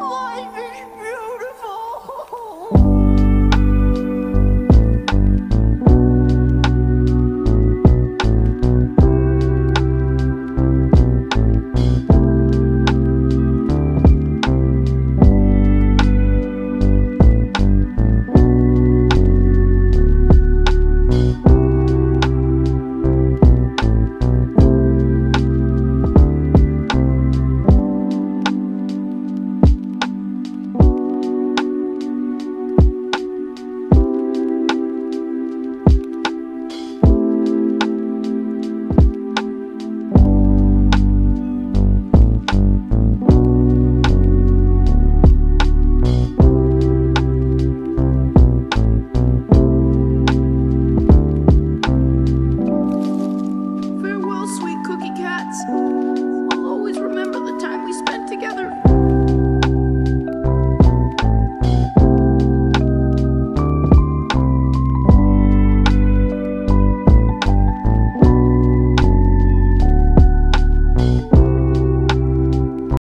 Lord. thoughts.